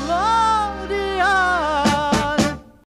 alone.